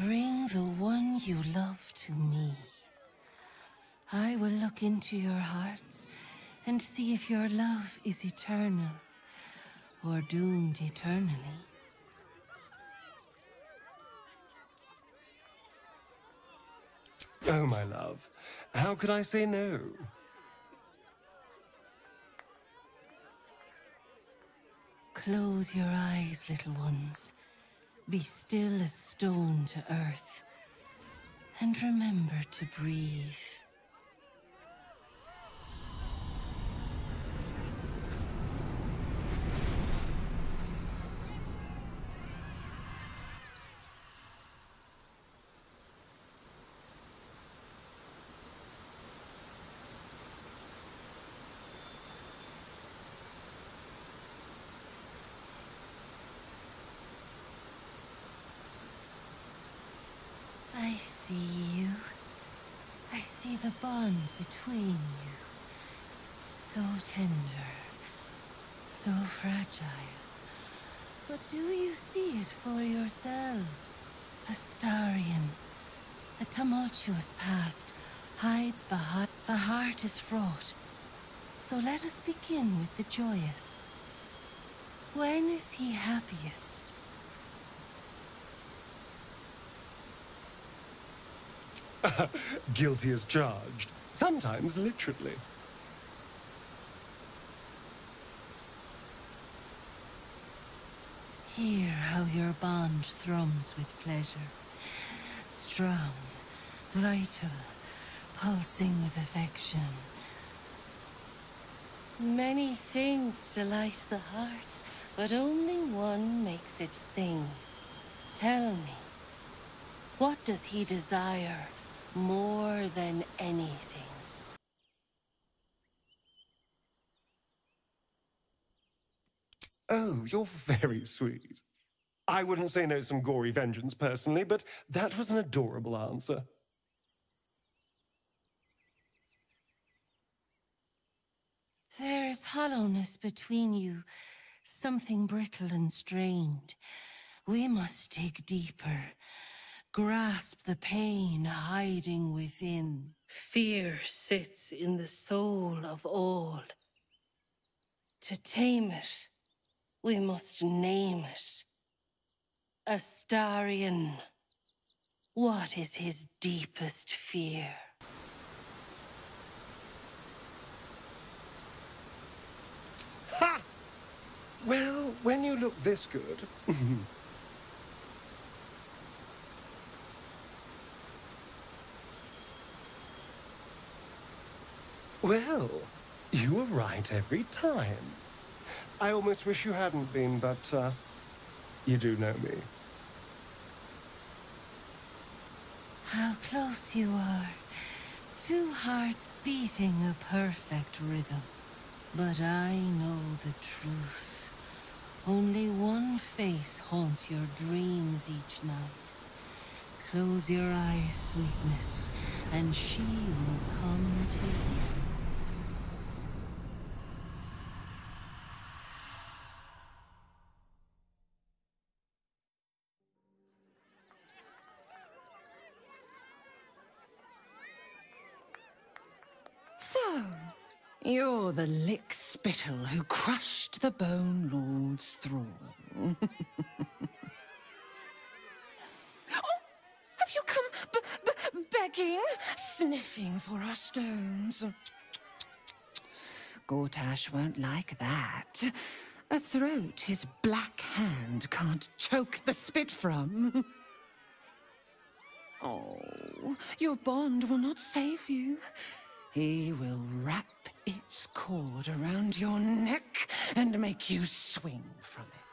Bring the one you love to me. I will look into your hearts and see if your love is eternal or doomed eternally. Oh, my love, how could I say no? Close your eyes, little ones. Be still as stone to earth. And remember to breathe. I see you. I see the bond between you. So tender. So fragile. But do you see it for yourselves? Astarion. A tumultuous past hides behind... The heart is fraught. So let us begin with the joyous. When is he happiest? Guilty as charged. Sometimes literally. Hear how your bond thrums with pleasure. Strong, vital, pulsing with affection. Many things delight the heart, but only one makes it sing. Tell me, what does he desire more than anything? Oh, you're very sweet. I wouldn't say no some gory vengeance personally, but that was an adorable answer. There is hollowness between you, something brittle and strained. We must dig deeper, grasp the pain hiding within. Fear sits in the soul of all. To tame it, we must name it. Astarion. What is his deepest fear? Ha! Well, when you look this good... well, you were right every time. I almost wish you hadn't been, but, uh, you do know me. How close you are. Two hearts beating a perfect rhythm. But I know the truth. Only one face haunts your dreams each night. Close your eyes, sweetness, and she will come to you. So, you're the lick spittle who crushed the Bone Lord's thrall. oh, have you come begging, sniffing for our stones? Gortash won't like that. A throat his black hand can't choke the spit from. oh, your bond will not save you. He will wrap its cord around your neck and make you swing from it.